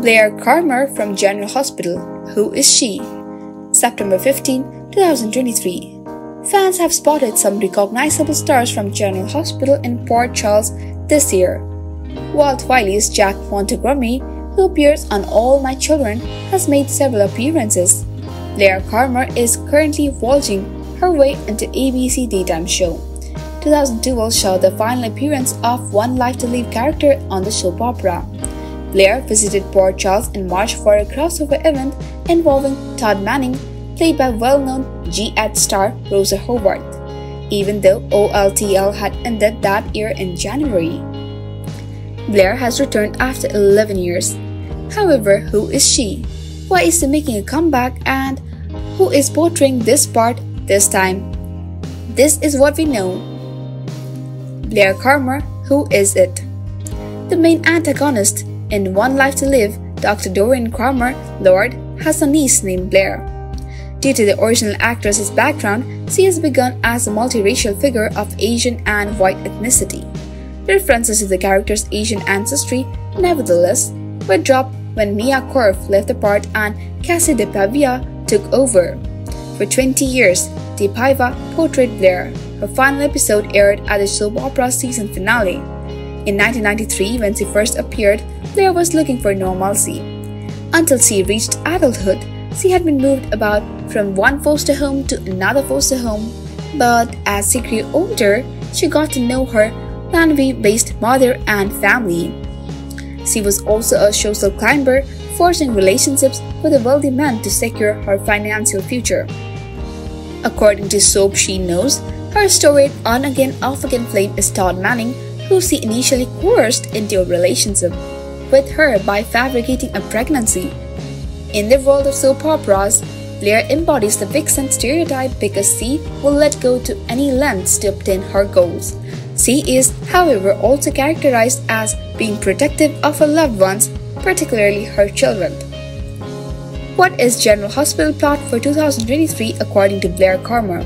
Blair Cramer from General Hospital. Who is she? September 15, 2023. Fans have spotted some recognizable stars from General Hospital in Port Charles this year. Walt Willey's Jack Montgomery, who appears on All My Children, has made several appearances. Blair Cramer is currently vaulting her way into ABC daytime show. 2002 will show the final appearance of One Life to Live character on the soap opera. Blair visited Port Charles in March for a crossover event involving Todd Manning, played by well-known G.Ed star Roger Howarth, even though OLTL had ended that year in January. Blair has returned after 11 years. However, who is she? Why is she making a comeback and who is portraying this part this time? This is what we know. Blair Cramer, who is it? The main antagonist in One Life to Live, Dr. Dorian Cramer, Lord, has a niece named Blair. Due to the original actress's background, she has begun as a multiracial figure of Asian and white ethnicity. References to the character's Asian ancestry, nevertheless, were dropped when Mia Korf left the part and Kassie DePaiva took over. For 20 years, DePaiva portrayed Blair. Her final episode aired at the soap opera season finale. In 1993, when she first appeared, Blair was looking for normalcy. Until she reached adulthood, she had been moved about from one foster home to another foster home. But as she grew older, she got to know her Manabi based mother and family. She was also a social climber, forcing relationships with a wealthy man to secure her financial future. According to Soap She Knows, her storied on again off again flame is Todd Manning, she initially coerced into a relationship with her by fabricating a pregnancy. In the world of soap operas, Blair embodies the vixen stereotype because she will let go to any lengths to obtain her goals. She is, however, also characterized as being protective of her loved ones, particularly her children. What is General Hospital plot for 2023 according to Blair Cramer?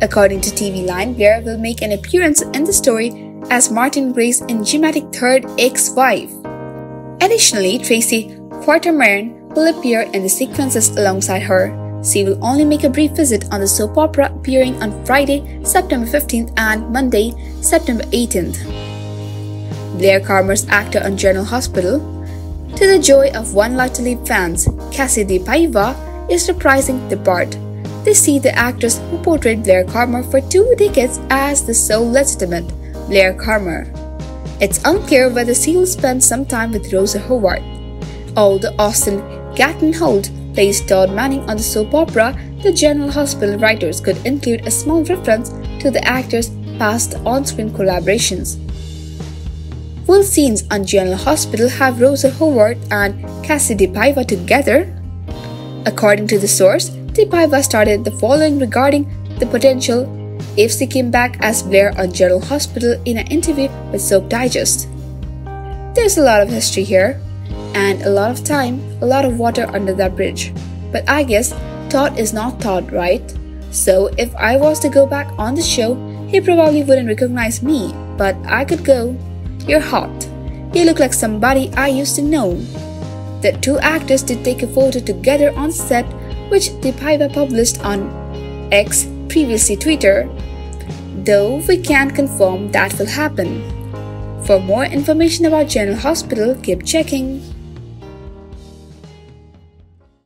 According to TV Line, Blair will make an appearance in the story as Martin Gray's enigmatic third ex-wife. Additionally, Tracy Quartermaine will appear in the sequences alongside her. She will only make a brief visit on the soap opera appearing on Friday, September 15th and Monday, September 18th. Blair Cramer's actor on General Hospital. To the joy of One Life to Live fans, Kassie DePaiva is reprising the part. They see the actress who portrayed Blair Cramer for two decades as the sole legitimate Blair Cramer. It's unclear whether she spent some time with Roger Howarth. Although Austin Gatlin-Holt plays Todd Manning on the soap opera, the General Hospital writers could include a small reference to the actor's past on-screen collaborations. Will scenes on General Hospital have Roger Howarth and Kassie DePaiva together? According to the source, DePaiva started the following regarding the potential if she came back as Blair on General Hospital in an interview with Soap Digest. There's a lot of history here, and a lot of time, a lot of water under that bridge. But I guess Todd is not Todd, right? So if I was to go back on the show, he probably wouldn't recognize me, but I could go, You're hot. You look like somebody I used to know. The two actors did take a photo together on set, which the DePaiva published on X, previously Twitter, though we can't confirm that will happen. For more information about General Hospital, keep checking.